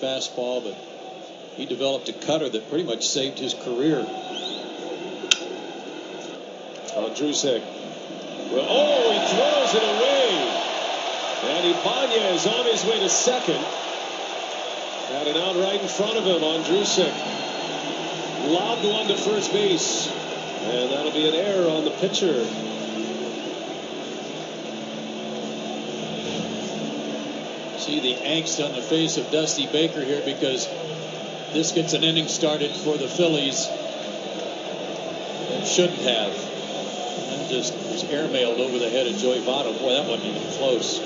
fastball, but he developed a cutter that pretty much saved his career. Oh, Ondrusek. Well, oh, he throws it away. And Ibanez on his way to second. Had an out right in front of him. on Ondrusek lobbed one to first base. And that'll be an error on the pitcher. See the angst on the face of Dusty Baker here because this gets an inning started for the Phillies. It shouldn't have. And just was airmailed over the head of Joey Votto. Boy, that wasn't even close.